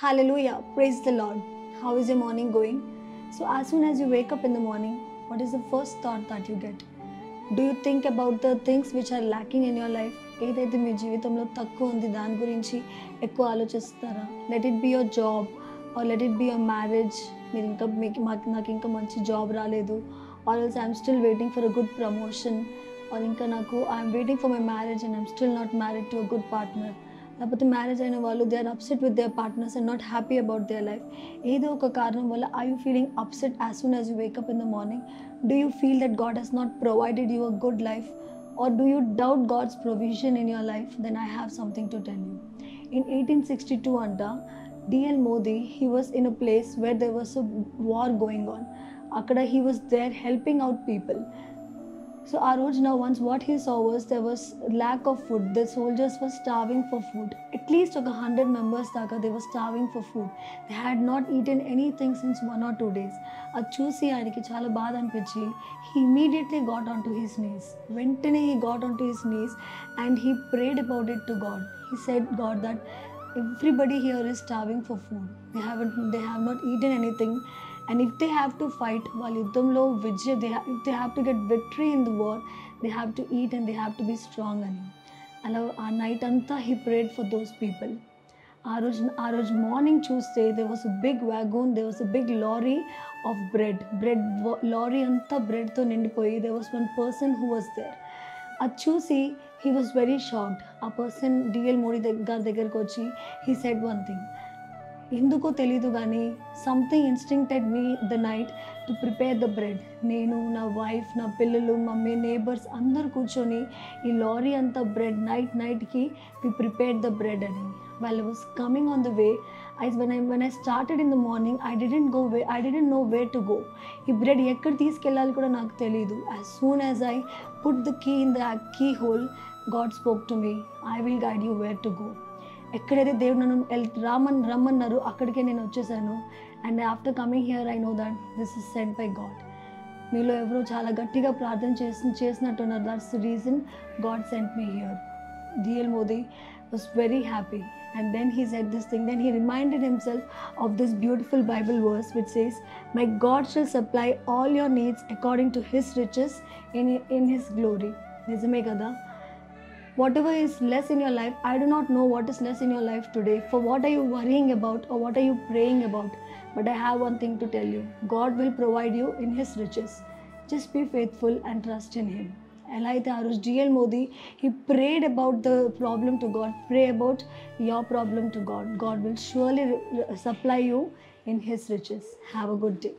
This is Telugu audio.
Hallelujah. Praise the Lord. How is your morning going so as soon as you wake up in the morning, what is the first thought that you do you think about the things which are lacking in your life ఏదైతే మీ జీవితంలో తక్కువ ఉంది దాని గురించి ఎక్కువ ఆలోచిస్తారా let it be your job or let it be your marriage మీరు ఇంకా మీకు మాకు నాకు ఇంకా మంచి జాబ్ రాలేదు or else I'm still waiting for a good promotion or ఇంకా నాకు I'm waiting for my marriage and I'm still not married to a good partner లేకపోతే మ్యారేజ్ అయిన వాళ్ళు they are upset with their partners and not happy about their life ఏదో ఒక కారణం వల్ల I you feeling upset as soon as you wake up in the morning do you feel that God he's not provided you a good life or do you doubt God's provision in your life then I have something to tell you in eighteen sixty two అంట D L Moody he was in a place where there was a war going on అక్కడ he was there helping out people so ఆ రోజు నా once what he saw was there was lack of food the soldiers were starving for food at least ఒక హండ్రెడ్ మెంబర్స్ దాకా they were starving for food they had not eaten anything since one or two days అది చూసి ఆయనకి చాలా బాధ అనిపించి he immediately got on to his knees వెంటనే he got on to his knees and he prayed about it to God he said God that everybody here is starving for food they have they have not eaten anything and if they have to fight వాళ్ళ యుద్ధంలో Vijay they if they have to get victory in the war they have to eat and they have to be strong అని అలా ఆ నైట్ అంతా he prayed for those people ఆ రోజు ఆ రోజు మార్నింగ్ చూస్తే there was a big wagon there was a big lorry of bread bread lorry అంతా బ్రెడ్తో నిండిపోయి there was one person who was there అది చూసి హీ వాస్ వెరీ షాక్డ్ ఆ పర్సన్ డిఎల్ మోడీ దగ్గర దగ్గరకు వచ్చి హీ సెడ్ వన్ థింగ్ ఎందుకో తెలీదు కానీ something instincted me the night to prepare the bread నేను నా వైఫ్ నా పిల్లలు మమ్మీ నేబర్స్ అందరు కూర్చొని ఈ లారీ అంతా బ్రెడ్ నైట్ నైట్కి వి ప్రిపేర్ ద బ్రెడ్ అని. వాళ్ళు was coming on the way I when I when I started in the morning I didn't go way I didn't know way to go ఈ బ్రెడ్ ఎక్కడ తీసుకెళ్ళాలి కూడా నాకు తెలియదు as soon as I put the key in the key hole God spoke to me I will guide you where to go ఎక్కడైతే దేవుడు నన్ను ఎల్ రామన్ రమ్మన్నారు అక్కడికే నేను వచ్చేసాను and after coming here I know that this is sent by God మీలో ఎవరో చాలా గట్టిగా ప్రార్థన చేసి చేసినట్టున్నారు that's the reason God sent me here DL Modi was very happy and then he said this thing then he reminded himself of this beautiful bible verse which says my god shall supply all your needs according to his riches in, in his glory నిజమే కదా whatever is less in your life, I do not know what is less in your life today. For what are you worrying about or what are you praying about? But I have one thing to tell you God will provide you in His riches. Just be faithful and trust in Him. Elai Tarush, D.L. Modi, he prayed about the problem to God. Pray about your problem to God. God will surely re- supply you in His riches. Have a good day.